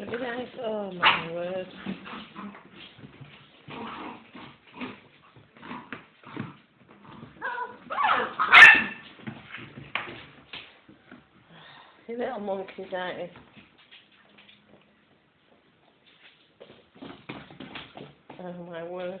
At that. Oh my word. You little monkeys, aren't you? Oh my word.